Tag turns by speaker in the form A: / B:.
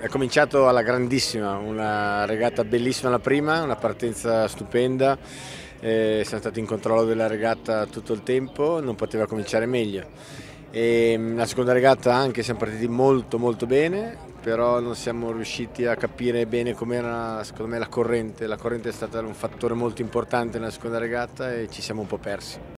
A: È cominciato alla grandissima, una regata bellissima la prima, una partenza stupenda, eh, siamo stati in controllo della regata tutto il tempo, non poteva cominciare meglio. E mm, la seconda regata anche siamo partiti molto molto bene, però non siamo riusciti a capire bene com'era secondo me la corrente, la corrente è stata un fattore molto importante nella seconda regata e ci siamo un po' persi.